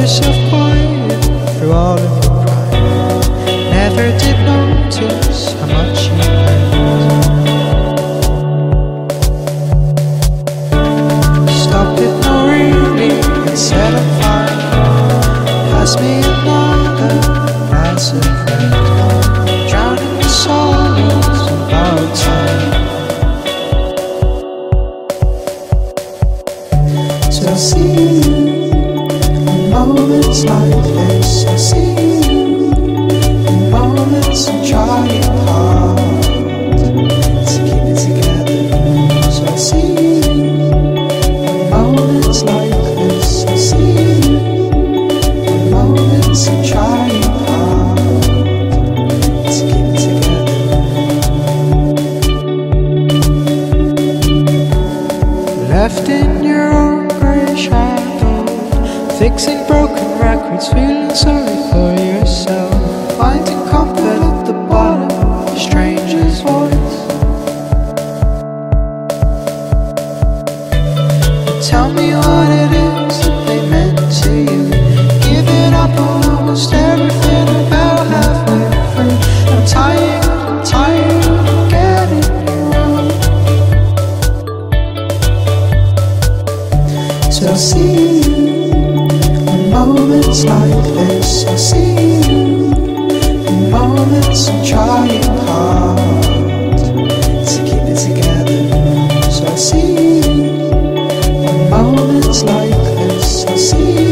yourself quiet through all of your pride. Never did notice how much you meant. Stop ignoring me and set a fire. Pass me another glass of red. Drowning the sorrows of our time. So see you moments like this. I see you in moments I'm trying hard to keep it together. So I see you in moments like this. I see you in moments I'm trying hard to keep it together. Left in your own grey shadow, fixing broken feeling sorry for yourself, finding comfort at the bottom of a stranger's voice. Tell me what it is that they meant to you. Giving up on almost everything about halfway through. I'm tired, I'm tired of getting around. So see you moments like this, I see you. In moments I'm trying hard to keep it together. So I see you. In moments like this, I see you.